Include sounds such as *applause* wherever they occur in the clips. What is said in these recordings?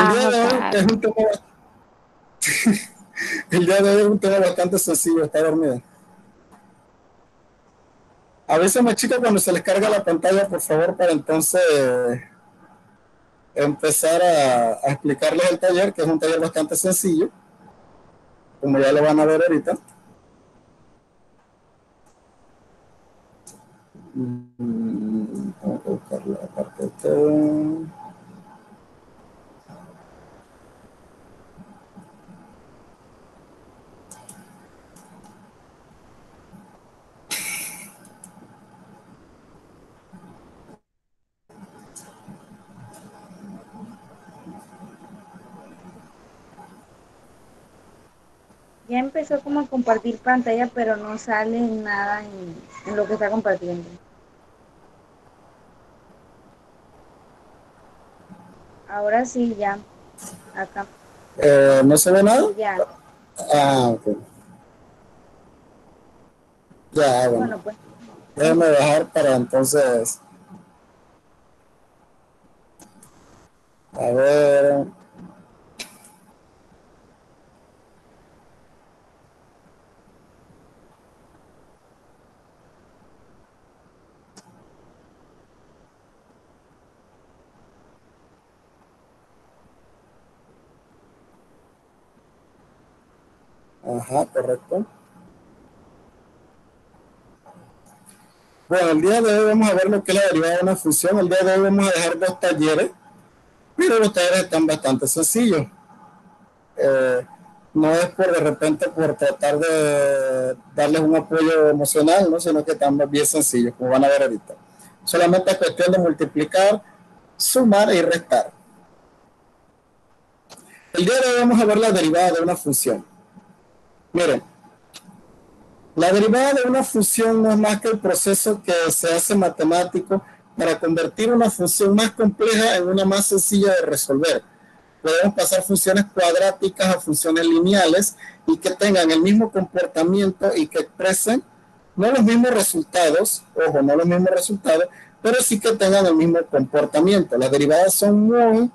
El día de hoy es un tema, el día de hoy es un tema bastante sencillo, está dormida. A veces me chica cuando se les carga la pantalla, por favor, para entonces empezar a, a explicarles el taller, que es un taller bastante sencillo, como ya lo van a ver ahorita. Mm, vamos a buscar la parte de todo. Ya empezó como a compartir pantalla, pero no sale nada en, lo que está compartiendo. Ahora sí, ya. Acá. Eh, ¿No se ve nada? Ya. Ah, ok. Ya, bueno. bueno pues. Déjame bajar para entonces. A ver. Ajá, correcto. Bueno, el día de hoy vamos a ver lo que es la derivada de una función. El día de hoy vamos a dejar dos talleres, pero los talleres están bastante sencillos. Eh, no es por de repente por tratar de darles un apoyo emocional, ¿no? sino que están bien sencillos, como van a ver ahorita. Solamente es cuestión de multiplicar, sumar y restar. El día de hoy vamos a ver la derivada de una función. Miren, la derivada de una función no es más que el proceso que se hace matemático para convertir una función más compleja en una más sencilla de resolver. Podemos pasar funciones cuadráticas a funciones lineales y que tengan el mismo comportamiento y que expresen no los mismos resultados, ojo, no los mismos resultados, pero sí que tengan el mismo comportamiento. Las derivadas son muy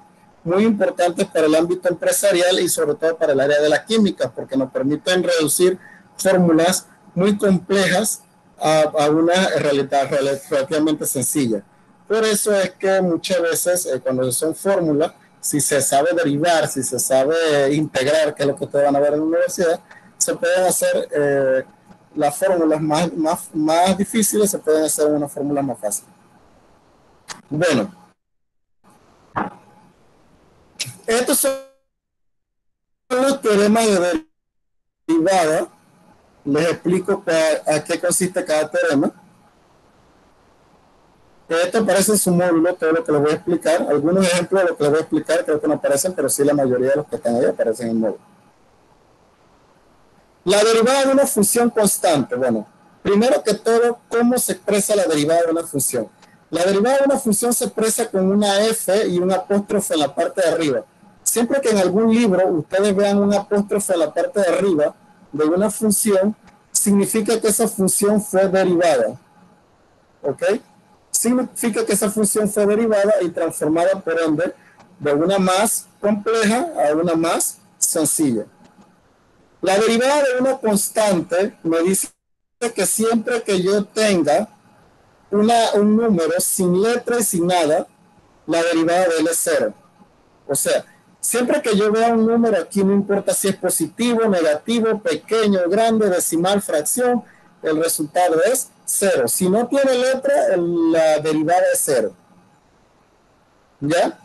muy importantes para el ámbito empresarial y sobre todo para el área de la química, porque nos permiten reducir fórmulas muy complejas a, una realidad relativamente sencilla. Por eso es que muchas veces eh, cuando son fórmulas, si se sabe derivar, si se sabe integrar, que es lo que ustedes van a ver en la universidad, se pueden hacer eh, las fórmulas más, más, más difíciles, se pueden hacer una fórmula más fácil. Bueno, estos son los teoremas de derivada. Les explico a qué consiste cada teorema. Esto aparece en su módulo, todo lo que les voy a explicar. Algunos ejemplos de lo que les voy a explicar creo que no aparecen, pero sí la mayoría de los que están ahí aparecen en el módulo. La derivada de una función constante. Bueno, primero que todo, ¿cómo se expresa la derivada de una función? La derivada de una función se expresa con una f y un apóstrofe en la parte de arriba siempre que en algún libro ustedes vean un apóstrofe a la parte de arriba de una función, significa que esa función fue derivada. ¿Ok? Significa que esa función fue derivada y transformada por ende de una más compleja a una más sencilla. La derivada de una constante me dice que siempre que yo tenga una, un número sin letra y sin nada, la derivada de él es cero. O sea, Siempre que yo vea un número aquí, no importa si es positivo, negativo, pequeño, grande, decimal, fracción, el resultado es cero. Si no tiene letra, la derivada es cero. ¿Ya?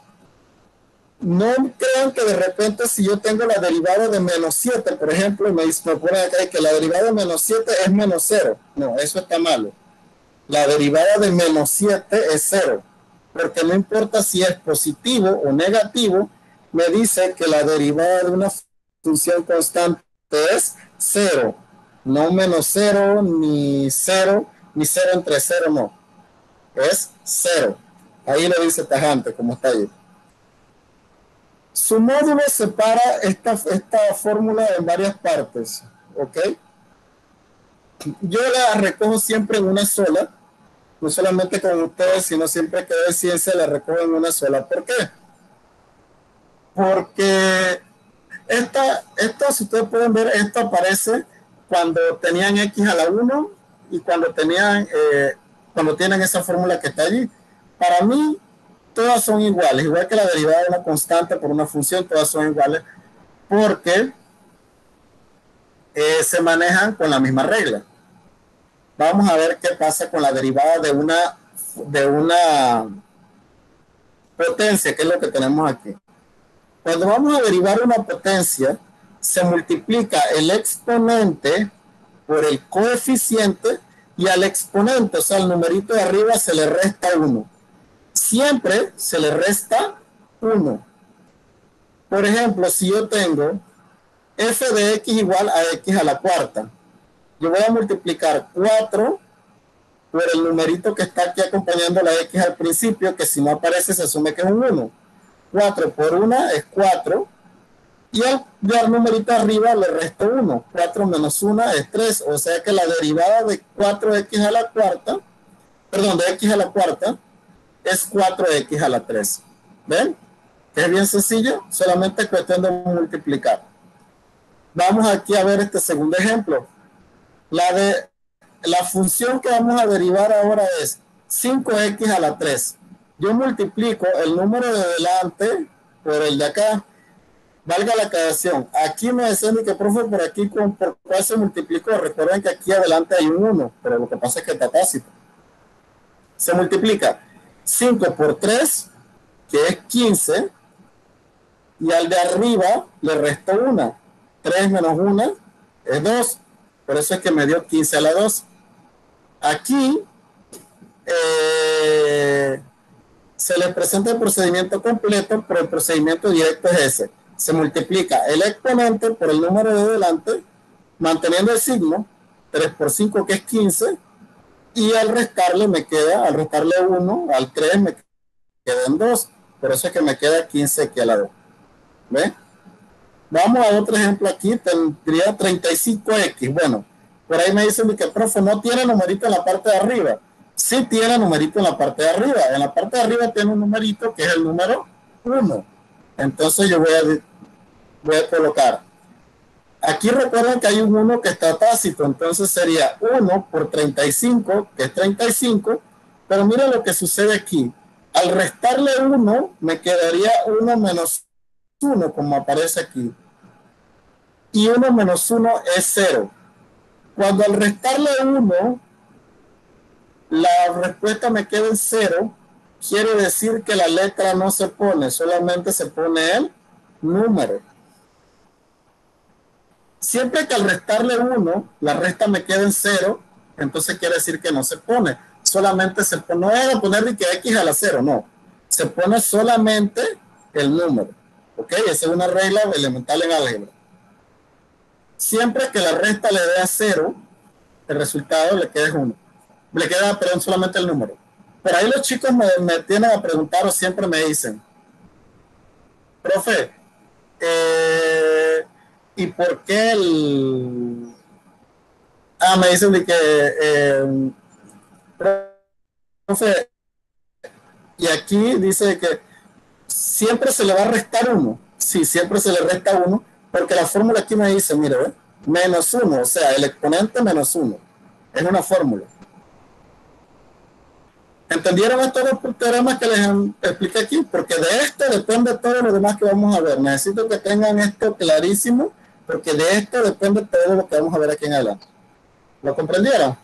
No crean que de repente si yo tengo la derivada de menos 7, por ejemplo, me, me acá que la derivada de menos 7 es menos 0. No, eso está malo. La derivada de menos 7 es 0, porque no importa si es positivo o negativo, me dice que la derivada de una función constante es cero, no menos cero, ni cero, ni cero entre cero, no. Es cero. Ahí lo dice tajante, como está ahí. Su módulo separa esta, esta fórmula en varias partes, ¿ok? Yo la recojo siempre en una sola, no solamente con ustedes, sino siempre que doy ciencia la recojo en una sola. ¿Por qué? Porque esta, esta, si ustedes pueden ver, esto aparece cuando tenían x a la 1 y cuando tenían, eh, cuando tienen esa fórmula que está allí. Para mí, todas son iguales, igual que la derivada de una constante por una función, todas son iguales porque eh, se manejan con la misma regla. Vamos a ver qué pasa con la derivada de una, de una potencia, que es lo que tenemos aquí. Cuando vamos a derivar una potencia, se multiplica el exponente por el coeficiente y al exponente, o sea, al numerito de arriba se le resta 1. Siempre se le resta 1. Por ejemplo, si yo tengo f de x igual a x a la cuarta, yo voy a multiplicar 4 por el numerito que está aquí acompañando la x al principio, que si no aparece se asume que es un 1. 4 por 1 es 4. Y al, al numerito arriba le resto 1. 4 menos 1 es 3. O sea que la derivada de 4x a la cuarta, perdón, de x a la cuarta, es 4x a la 3. ¿Ven? Es bien sencillo, solamente cuestión de multiplicar. Vamos aquí a ver este segundo ejemplo. La de la función que vamos a derivar ahora es 5x a la 3. Yo multiplico el número de delante por el de acá. Valga la aclaración. Aquí me decían que, profe, por aquí con por cuál se multiplicó. Recuerden que aquí adelante hay un 1, pero lo que pasa es que está tácito. Se multiplica 5 por 3, que es 15, y al de arriba le resto 1. 3 menos 1 es 2. Por eso es que me dio 15 a la 2. Aquí eh, se le presenta el procedimiento completo, pero el procedimiento directo es ese. Se multiplica el exponente por el número de delante, manteniendo el signo, 3 por 5 que es 15, y al restarle me queda, al restarle 1, al 3 me quedan 2. Por eso es que me queda 15 aquí a la 2. ¿Ve? Vamos a otro ejemplo aquí, tendría 35x. Bueno, por ahí me dicen que, profe, no tiene numerito en la parte de arriba. Sí tiene numerito en la parte de arriba. En la parte de arriba tiene un numerito que es el número 1. Entonces yo voy a, voy a colocar. Aquí recuerden que hay un 1 que está tácito, entonces sería 1 por 35, que es 35. Pero mira lo que sucede aquí. Al restarle 1, me quedaría 1 menos 1, como aparece aquí. Y 1 menos 1 es 0. Cuando al restarle 1, la respuesta me queda en 0, quiere decir que la letra no se pone, solamente se pone el número. Siempre que al restarle 1, la resta me queda en 0, entonces quiere decir que no se pone. Solamente se pone, no a poner que x a la 0, no. Se pone solamente el número. ¿Ok? Esa es una regla elemental en álgebra. Siempre que la resta le dé a cero, el resultado le queda uno. Le queda, perdón, solamente el número. Pero ahí los chicos me, me tienen a preguntar o siempre me dicen, profe, eh, ¿y por qué el... Ah, me dicen que, eh, profe, y aquí dice que siempre se le va a restar uno. Sí, siempre se le resta uno, porque la fórmula aquí me dice, mire, menos uno, o sea, el exponente menos uno. Es una fórmula. ¿Entendieron estos dos teoremas que les expliqué aquí? Porque de esto depende todo lo demás que vamos a ver. Necesito que tengan esto clarísimo, porque de esto depende todo lo que vamos a ver aquí en adelante. ¿Lo comprendieron?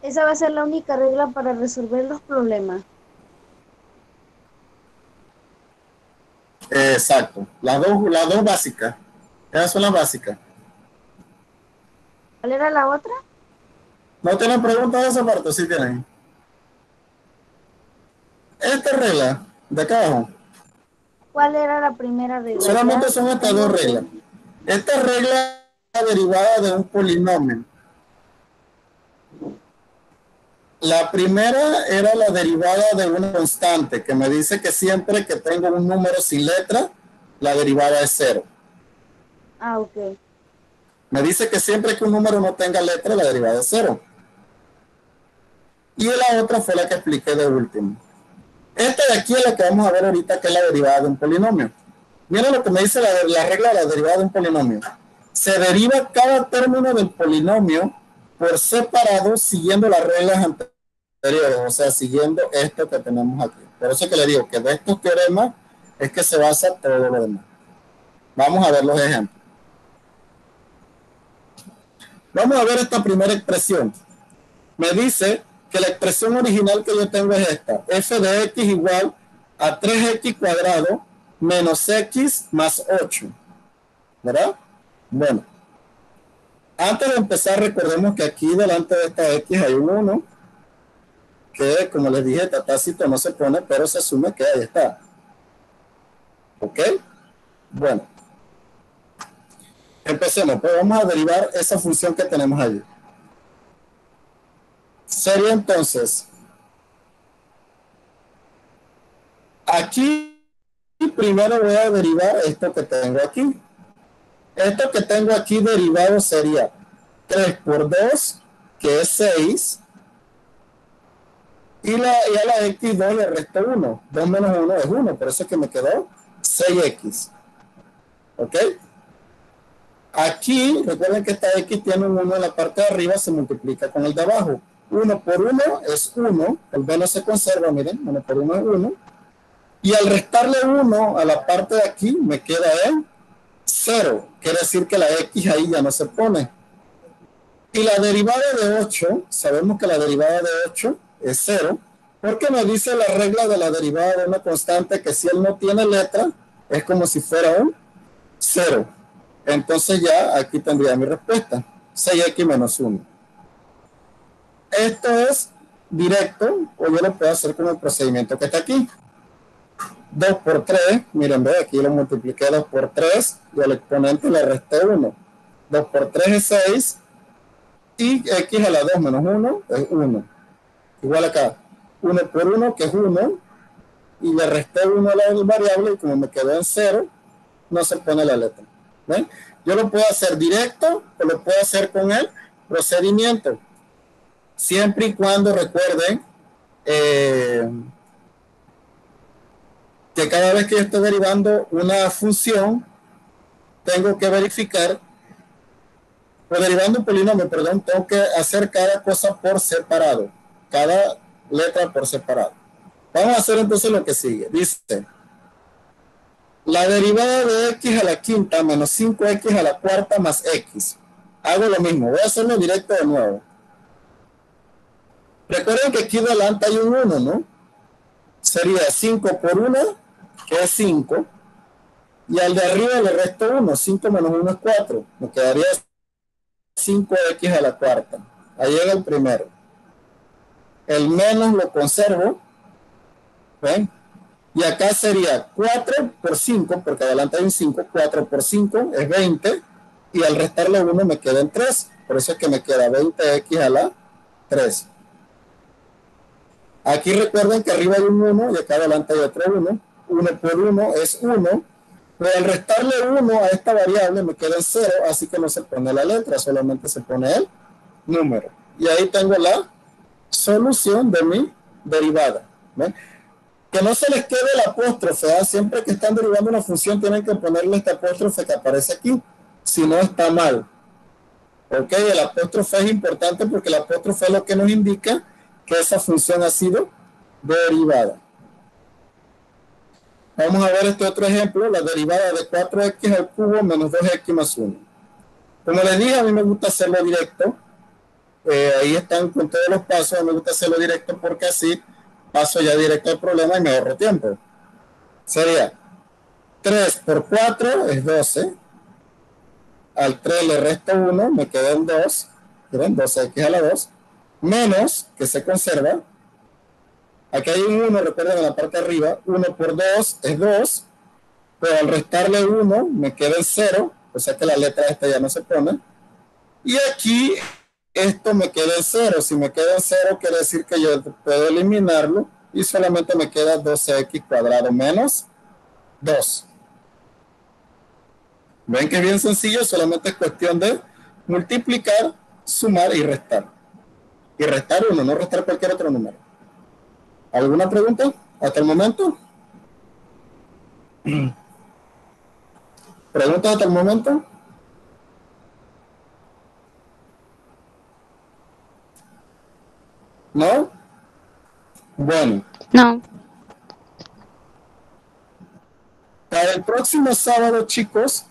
Esa va a ser la única regla para resolver los problemas. Exacto. Las dos, las dos básicas. Esas son las básicas. ¿Cuál era la otra? ¿No tienen preguntas de esa parte? Sí tienen. Esta regla de acá abajo. ¿Cuál era la primera regla? Solamente son estas dos reglas. Esta regla es derivada de un polinomio. La primera era la derivada de una constante, que me dice que siempre que tengo un número sin letra, la derivada es cero. Ah, ok. Me dice que siempre que un número no tenga letra, la derivada es cero. Y la otra fue la que expliqué de último. Esta de aquí es la que vamos a ver ahorita, que es la derivada de un polinomio. Miren lo que me dice la, la regla de la derivada de un polinomio. Se deriva cada término del polinomio por separado siguiendo las reglas anteriores, o sea, siguiendo esto que tenemos aquí. Por eso que le digo que de estos teoremas es que se basa todo lo demás. Vamos a ver los ejemplos. Vamos a ver esta primera expresión. Me dice que la expresión original que yo tengo es esta. f de x igual a 3x cuadrado menos x más 8. ¿Verdad? Bueno. Antes de empezar, recordemos que aquí delante de esta x hay un 1, que como les dije, tácito no se pone, pero se asume que ahí está. ¿Ok? Bueno. Empecemos, pues vamos a derivar esa función que tenemos ahí. Sería entonces, aquí primero voy a derivar esto que tengo aquí. Esto que tengo aquí derivado sería 3 por 2, que es 6. Y, la, y a la x2 le resto 1. 2 menos 1 es 1, por eso es que me quedó 6x. ¿Ok? Aquí, recuerden que esta x tiene un 1 en la parte de arriba, se multiplica con el de abajo. 1 por 1 es 1, el b se conserva, miren, 1 por 1 es 1. Y al restarle 1 a la parte de aquí, me queda en 0. Quiere decir que la x ahí ya no se pone. Y la derivada de 8, sabemos que la derivada de 8 es 0, porque me dice la regla de la derivada de una constante que si él no tiene letra, es como si fuera un 0. Entonces ya aquí tendría mi respuesta, 6x menos 1. Esto es directo, o yo lo puedo hacer con el procedimiento que está aquí. 2 por 3, miren, ve, aquí lo multipliqué 2 por 3 y al exponente le resté 1. 2 por 3 es 6 y x a la 2 menos 1 es 1. Igual acá, 1 por 1 que es 1 y le resté 1 a la variable y como me quedó en 0, no se pone la letra. ¿Ven? Yo lo puedo hacer directo o lo puedo hacer con el procedimiento. Siempre y cuando recuerden eh, que cada vez que yo estoy derivando una función, tengo que verificar, o derivando un polinomio, perdón, tengo que hacer cada cosa por separado, cada letra por separado. Vamos a hacer entonces lo que sigue. Dice, la derivada de x a la quinta menos 5x a la cuarta más x. Hago lo mismo, voy a hacerlo directo de nuevo. Recuerden que aquí delante hay un 1, ¿no? Sería 5 por 1, que es 5. Y al de arriba le resto 1. 5 menos 1 es 4. Me quedaría 5x a la cuarta. Ahí llega el primero. El menos lo conservo. ¿Ven? Y acá sería 4 por 5, porque adelante hay un 5. 4 por 5 es 20. Y al restarle 1 me queda en 3. Por eso es que me queda 20x a la 3. Aquí recuerden que arriba hay un 1 y acá adelante hay otro 1. 1 por 1 es 1. Pero al restarle 1 a esta variable me queda en 0, así que no se pone la letra, solamente se pone el número. Y ahí tengo la solución de mi derivada. Que no se les quede el apóstrofe. ¿ah? Siempre que están derivando una función tienen que ponerle este apóstrofe que aparece aquí. Si no, está mal. Ok, el apóstrofe es importante porque el apóstrofe es lo que nos indica que esa función ha sido derivada. Vamos a ver este otro ejemplo, la derivada de 4x al cubo menos 2x más 1. Como les dije, a mí me gusta hacerlo directo. Eh, ahí están con todos los pasos. A mí me gusta hacerlo directo porque así paso ya directo al problema y me ahorro tiempo. Sería 3 por 4 es 12. Al 3 le resto 1, me queda en 2. Miren, 12x a la 2 menos, que se conserva. Aquí hay un 1, recuerden en la parte de arriba, 1 por 2 es 2, pero al restarle 1 me queda en 0, o sea que la letra esta ya no se pone. Y aquí esto me queda en 0, si me queda en 0 quiere decir que yo puedo eliminarlo y solamente me queda 12x cuadrado menos 2. Ven que es bien sencillo, solamente es cuestión de multiplicar, sumar y restar y restar uno, no restar cualquier otro número. ¿Alguna pregunta hasta el momento? *clears throat* ¿Preguntas hasta el momento? ¿No? Bueno. No. Para el próximo sábado, chicos,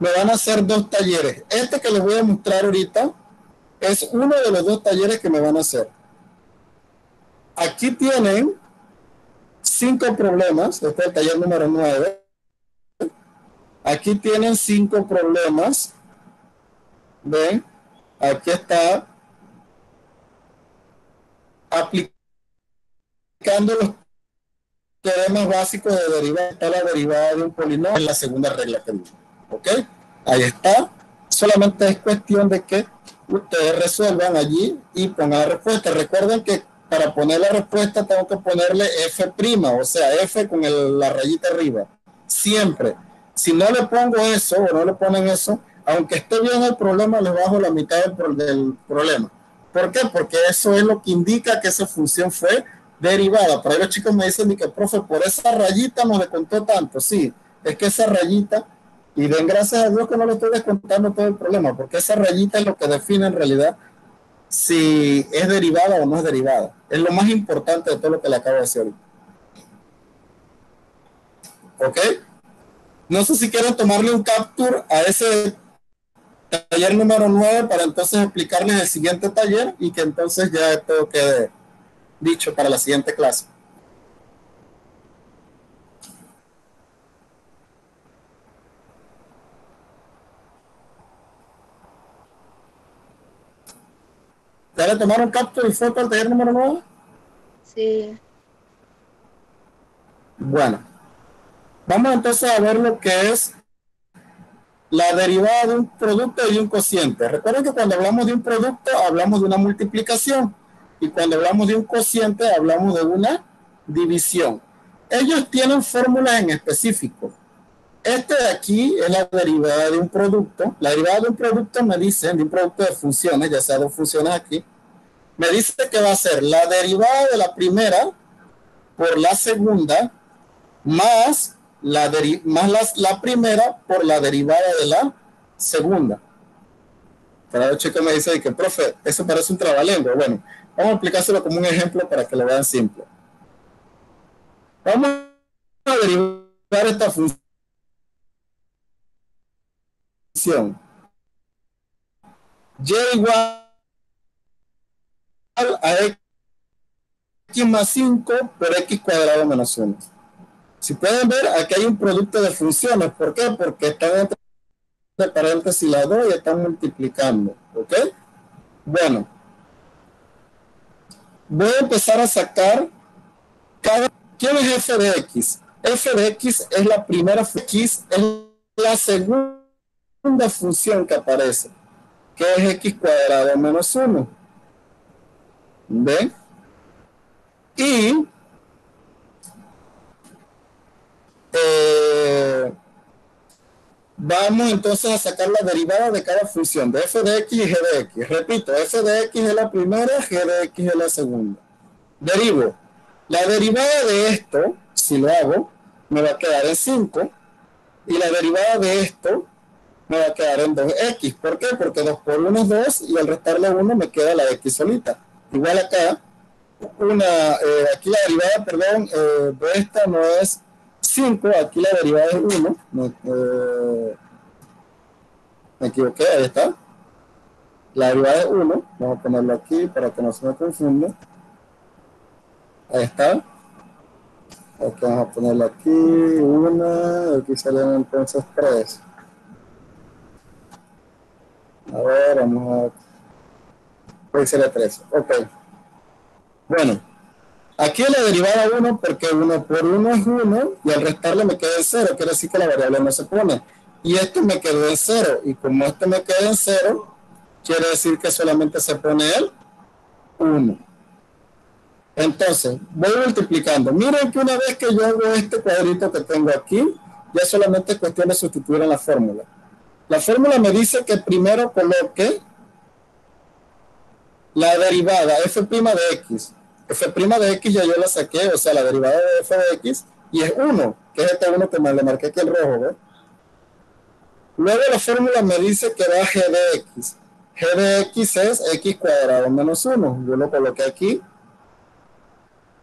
me van a hacer dos talleres. Este que les voy a mostrar ahorita es uno de los dos talleres que me van a hacer. Aquí tienen cinco problemas. Este es el taller número nueve. Aquí tienen cinco problemas. ¿Ven? Aquí está aplicando los teoremas básicos de derivada. Está la derivada de un polinomio en la segunda regla que ¿Ok? Ahí está. Solamente es cuestión de que ustedes resuelvan allí y pongan la respuesta. Recuerden que para poner la respuesta tengo que ponerle F', o sea, F con la rayita arriba. Siempre. Si no le pongo eso o no le ponen eso, aunque esté bien el problema, le bajo la mitad del, problema. ¿Por qué? Porque eso es lo que indica que esa función fue derivada. Por ahí los chicos me dicen que, profe, por esa rayita nos descontó tanto. Sí, es que esa rayita, y den gracias a Dios que no le estoy descontando todo el problema, porque esa rayita es lo que define en realidad si es derivada o no es derivada. Es lo más importante de todo lo que le acabo de decir ¿Ok? No sé si quieren tomarle un capture a ese taller número 9 para entonces explicarles el siguiente taller y que entonces ya todo quede dicho para la siguiente clase. ¿Ya le tomaron capture y foto al taller número 9? Sí. Bueno, vamos entonces a ver lo que es la derivada de un producto y un cociente. Recuerden que cuando hablamos de un producto hablamos de una multiplicación y cuando hablamos de un cociente hablamos de una división. Ellos tienen fórmulas en específico. Este de aquí es la derivada de un producto. La derivada de un producto me dice, de un producto de funciones, ya sea dos funciones aquí, me dice que va a ser la derivada de la primera por la segunda más la, más la, primera por la derivada de la segunda. Para el chico me dice que, profe, eso parece un trabalengua. Bueno, vamos a aplicárselo como un ejemplo para que lo vean simple. Vamos a derivar esta función y igual a x más 5 por x cuadrado menos 1. Si pueden ver, aquí hay un producto de funciones. ¿Por qué? Porque están entre paréntesis las dos y están multiplicando. ¿Ok? Bueno. Voy a empezar a sacar cada... ¿Quién es f de x? f de x es la primera x, es la segunda función que aparece, que es x cuadrado menos 1. ¿Ven? Y eh, vamos entonces a sacar la derivada de cada función de f de x y g de x. Repito, f de x es la primera, g de x es la segunda. Derivo. La derivada de esto, si lo hago, me va a quedar en 5. Y la derivada de esto me va a quedar en 2x. ¿Por qué? Porque 2 por 1 es 2 y al restarle 1 me queda la x solita. Igual acá, una, eh, aquí la derivada, perdón, eh, de esta no es 5, aquí la derivada es 1. Me, eh, me equivoqué, ahí está. La derivada es 1. Vamos a ponerlo aquí para que no se me confunda. Ahí está. Aquí vamos a ponerlo aquí, 1, aquí salen entonces 3. A ver, vamos a puede ser 3. Ok. Bueno, aquí la derivada 1 porque 1 por 1 es 1 y al restarle me queda en 0. Quiere decir que la variable no se pone. Y esto me quedó en 0. Y como este me queda en 0, quiere decir que solamente se pone el 1. Entonces, voy multiplicando. Miren que una vez que yo hago este cuadrito que tengo aquí, ya solamente es cuestión de sustituir en la fórmula. La fórmula me dice que primero coloque la derivada f' de x. f' de x ya yo la saqué, o sea, la derivada de f de x, y es 1, que es este 1 que me le marqué aquí el rojo, ¿ves? Luego la fórmula me dice que da g de x. g de x es x cuadrado menos 1. Yo lo coloqué aquí.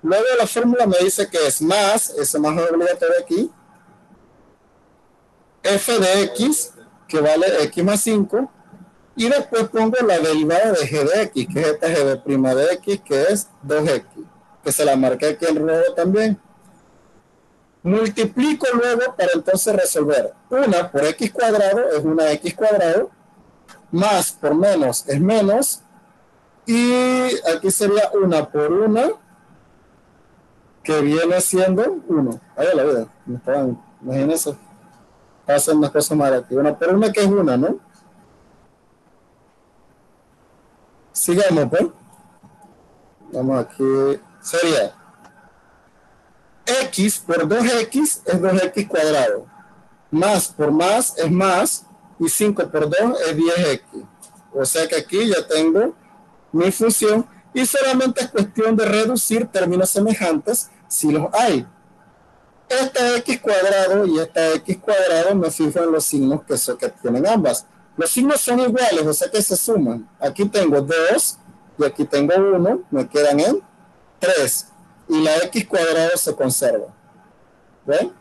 Luego la fórmula me dice que es más, ese más obligatorio aquí, f de x, que vale x más 5, y después pongo la derivada de g de x, que es esta g de prima de x, que es 2x, que se la marqué aquí en rojo también. Multiplico luego para entonces resolver. Una por x cuadrado es una x cuadrado, más por menos es menos, y aquí sería una por una, que viene siendo 1. Ahí la vida, imagínense, pasan unas cosas aquí. Una por una que es una, ¿no? Sigamos, pues. Vamos aquí. Sería x por 2x es 2x cuadrado. Más por más es más. Y 5 por 2 es 10x. O sea que aquí ya tengo mi función. Y solamente es cuestión de reducir términos semejantes si los hay. Esta x cuadrado y esta x cuadrado me fijo en los signos que, son, que tienen ambas. Los signos son iguales, o sea que se suman. Aquí tengo 2 y aquí tengo 1, me quedan en 3. Y la x cuadrado se conserva. ¿Ven?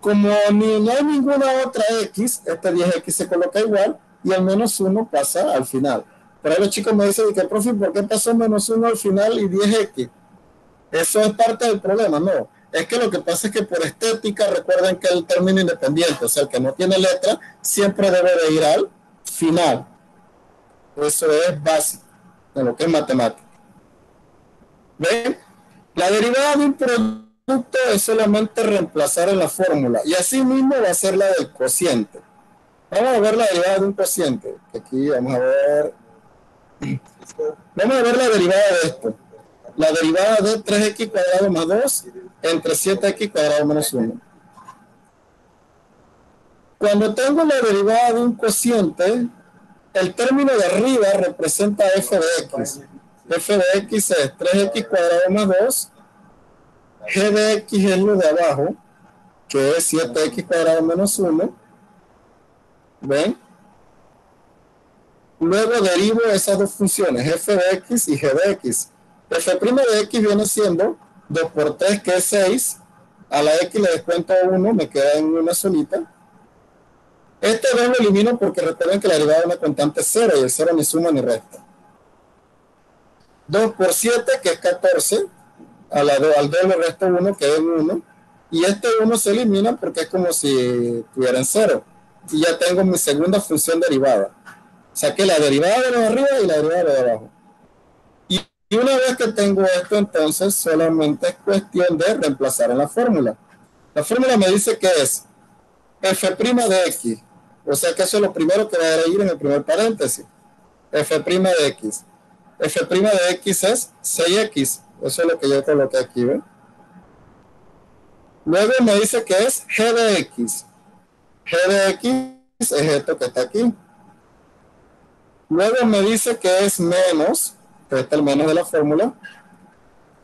Como ni, no hay ninguna otra x, este 10x se coloca igual y el menos 1 pasa al final. Pero ahí los chicos me dicen, que profe, ¿por qué pasó menos 1 al final y 10x? Eso es parte del problema, no es que lo que pasa es que por estética, recuerden que el término independiente, o sea, el que no tiene letra, siempre debe de ir al final. Eso es básico de lo que es matemática. ¿Ven? La derivada de un producto es solamente reemplazar en la fórmula y así mismo va a ser la del cociente. Vamos a ver la derivada de un cociente. Aquí vamos a ver. Vamos a ver la derivada de esto la derivada de 3x cuadrado más 2 entre 7x cuadrado menos 1. Cuando tengo la derivada de un cociente, el término de arriba representa f de x. f de x es 3x cuadrado más 2. g de x es lo de abajo, que es 7x cuadrado menos 1. ¿Ven? Luego derivo esas dos funciones, f de x y g de x f' de x viene siendo 2 por 3, que es 6. A la x le descuento 1, me queda en una solita. Este 2 lo elimino porque recuerden que la derivada de una constante es 0 y el 0 ni suma ni resta. 2 por 7, que es 14. A la, al 2 le resto 1, que es 1. Y este 1 se elimina porque es como si tuviera en 0. Y ya tengo mi segunda función derivada. Saqué la derivada de lo de arriba y la derivada de de abajo. Y una vez que tengo esto, entonces solamente es cuestión de reemplazar en la fórmula. La fórmula me dice que es f' de x. O sea que eso es lo primero que va a ir en el primer paréntesis. f' de x. f' de x es 6x. Eso es lo que yo coloqué aquí, ¿ven? Luego me dice que es g de x. g de x es esto que está aquí. Luego me dice que es menos está el menos de la fórmula,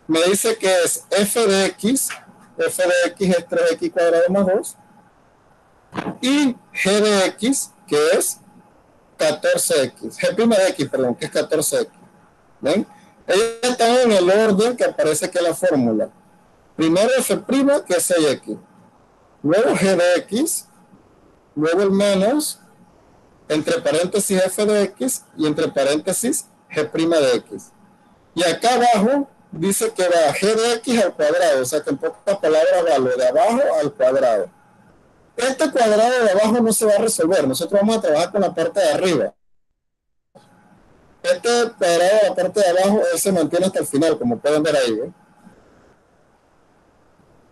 me dice que es f de x, f de x es 3x cuadrado más 2, y g de x, que es 14x, g' de x, perdón, que es 14x. ¿Ven? Ellos están en el orden que aparece aquí en la fórmula. Primero f', que es 6x. Luego g de x, luego el menos, entre paréntesis f de x y entre paréntesis g' de x. Y acá abajo dice que va g de x al cuadrado, o sea que en pocas palabras va lo de abajo al cuadrado. Este cuadrado de abajo no se va a resolver, nosotros vamos a trabajar con la parte de arriba. Este cuadrado de la parte de abajo se mantiene hasta el final, como pueden ver ahí.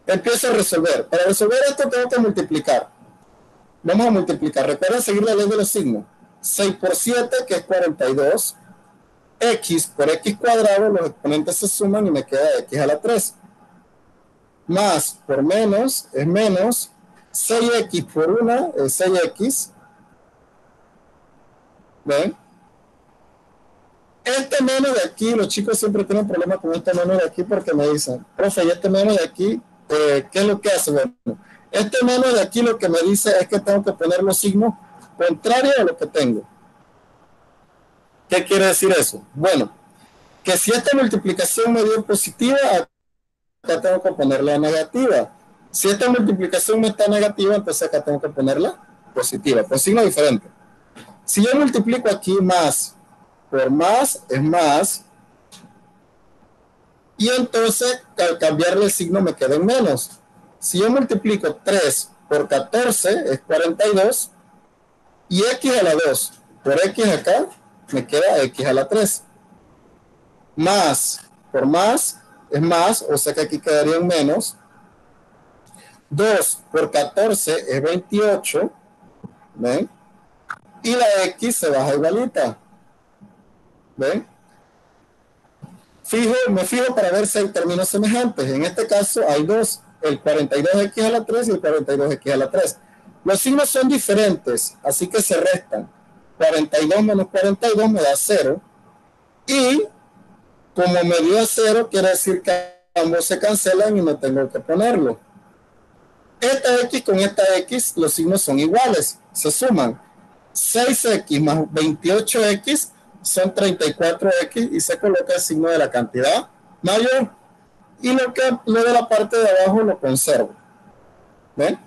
Empiezo a resolver. Para resolver esto tengo que multiplicar. Vamos a multiplicar. Recuerden seguir la ley de los signos. 6 por 7, que es 42 x por x cuadrado, los exponentes se suman y me queda x a la 3. Más por menos es menos 6x por 1 es 6x. ¿Ven? Este menos de aquí, los chicos siempre tienen problemas con este menos de aquí porque me dicen, profe, y este menos de aquí, eh, ¿qué es lo que hace? Bueno, Este menos de aquí lo que me dice es que tengo que poner los signos contrarios a lo que tengo. ¿Qué quiere decir eso? Bueno, que si esta multiplicación me dio positiva, acá tengo que ponerla negativa. Si esta multiplicación me está negativa, entonces acá tengo que ponerla positiva, con signo diferente. Si yo multiplico aquí más por más es más, y entonces al cambiarle el signo me queda en menos. Si yo multiplico 3 por 14 es 42, y x a la 2 por x acá me queda x a la 3. Más por más es más, o sea que aquí quedaría en menos. 2 por 14 es 28. ¿Ven? Y la X se baja igualita. ¿Ven? Fijo, me fijo para ver si hay términos semejantes. En este caso hay dos, el 42X a la 3 y el 42X a la 3. Los signos son diferentes, así que se restan. 42 menos 42 me da 0. Y como me dio 0, quiere decir que ambos se cancelan y no tengo que ponerlo. Esta X con esta X, los signos son iguales, se suman. 6X más 28X son 34X y se coloca el signo de la cantidad mayor. Y lo que lo de la parte de abajo lo conservo. ¿Ven?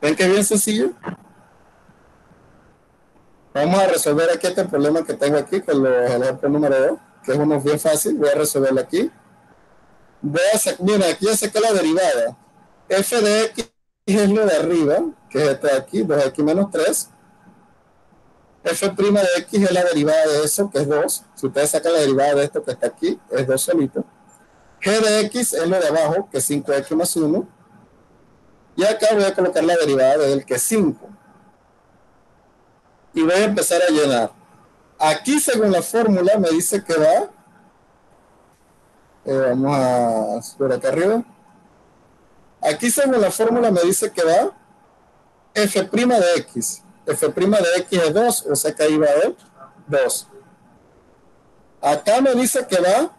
¿Ven es bien sencillo? Vamos a resolver aquí este problema que tengo aquí con el ejemplo número 2, que es uno bien fácil. Voy a resolverlo aquí. Voy a mira, aquí ya saqué la derivada f de x es lo de arriba, que es este de aquí, 2x menos 3. f' de x es la derivada de eso, que es 2. Si ustedes sacan la derivada de esto que está aquí, es 2 solito. g de x es lo de abajo, que es 5x más 1. Y acá voy a colocar la derivada de él, que es 5. Y voy a empezar a llenar. Aquí, según la fórmula, me dice que va... Eh, vamos a subir acá arriba Aquí según la fórmula me dice que va f' de x. f' de x es 2, o sea que ahí va a haber 2. Acá me dice que va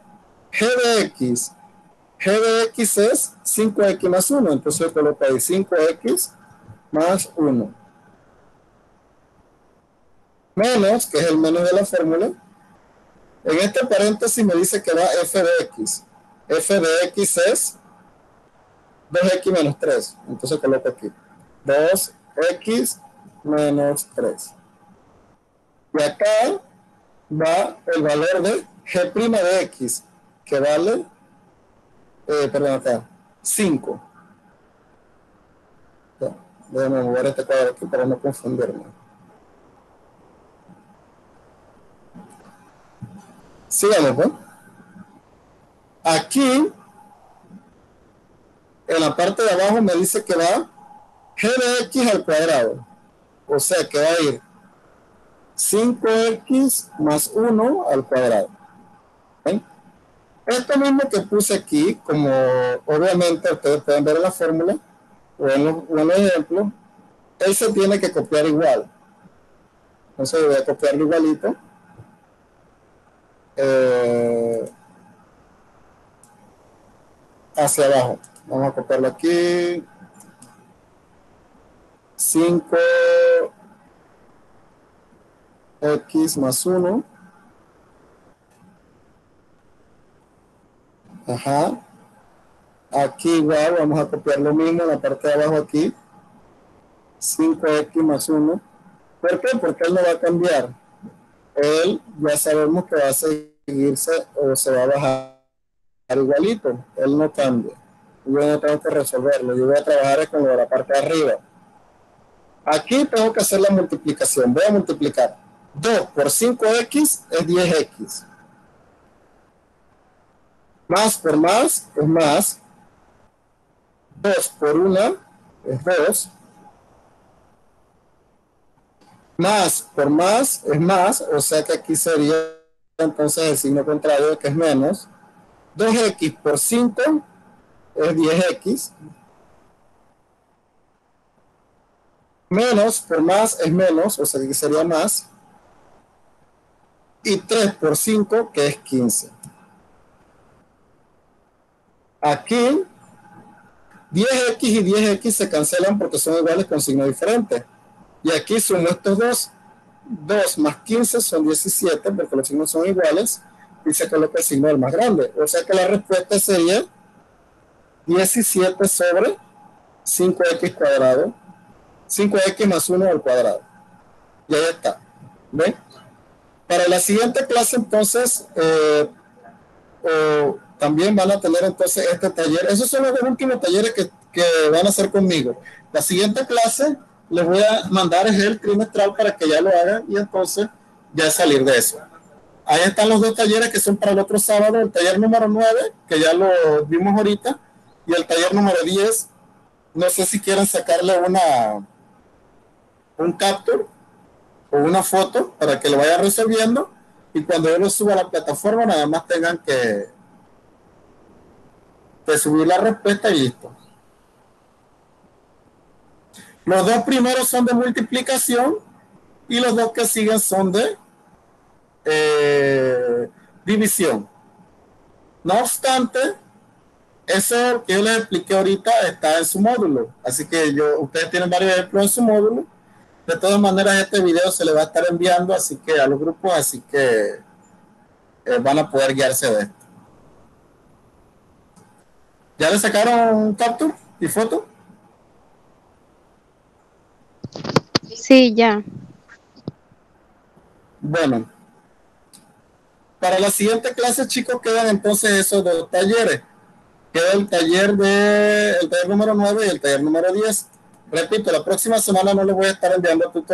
g de x. g de x es 5x más 1, entonces yo coloco ahí 5x más 1. Menos, que es el menos de la fórmula. En este paréntesis me dice que va f de x. f de x es 2x menos 3. Entonces coloco aquí. 2x menos 3. Y acá va el valor de g' de x, que vale, eh, perdón, acá, 5. déjame mover este cuadro aquí para no confundirme. Sigamos, ¿no? Aquí en la parte de abajo me dice que va g de x al cuadrado. O sea que va a ir 5x más 1 al cuadrado. Esto mismo que puse aquí, como obviamente ustedes pueden ver en la fórmula o en los, ejemplos, él se tiene que copiar igual. Entonces voy a copiarlo igualito. Eh, hacia abajo. Vamos a copiarlo aquí. 5 x más 1. Ajá. Aquí igual vamos a copiar lo mismo en la parte de abajo aquí. 5x más 1. ¿Por qué? Porque él no va a cambiar. Él ya sabemos que va a seguirse o se va a bajar igualito. Él no cambia yo no tengo que resolverlo, yo voy a trabajar con la parte de arriba. Aquí tengo que hacer la multiplicación, voy a multiplicar 2 por 5x es 10x. Más por más es más. 2 por 1 es 2. Más por más es más, o sea que aquí sería entonces el signo contrario que es menos. 2x por 5 es 10x. Menos por más es menos, o sea que sería más. Y 3 por 5, que es 15. Aquí 10x y 10x se cancelan porque son iguales con signo diferente. Y aquí sumo estos dos. 2 más 15 son 17 porque los signos son iguales y se coloca el signo del más grande. O sea que la respuesta sería 17 sobre 5x cuadrado. 5x más 1 al cuadrado. Y ahí está. ¿Ven? Para la siguiente clase, entonces, eh, también van a tener entonces este taller. Esos son los últimos talleres que, que van a hacer conmigo. La siguiente clase les voy a mandar el trimestral para que ya lo hagan y entonces ya salir de eso. Ahí están los dos talleres que son para el otro sábado, el taller número 9, que ya lo vimos ahorita, y el taller número 10. No sé si quieren sacarle una un capture o una foto para que lo vaya resolviendo y cuando yo lo suba a la plataforma nada más tengan que, que subir la respuesta y listo. Los dos primeros son de multiplicación y los dos que siguen son de eh, división. No obstante, eso que yo les expliqué ahorita está en su módulo. Así que yo, ustedes tienen varios ejemplos en su módulo. De todas maneras, este video se le va a estar enviando así que a los grupos, así que eh, van a poder guiarse de esto. ¿Ya le sacaron capture y foto? Sí, ya. Bueno, para la siguiente clase, chicos, quedan entonces esos dos talleres. Queda el taller de el taller número 9 y el taller número 10. Repito, la próxima semana no les voy a estar enviando tutoriales.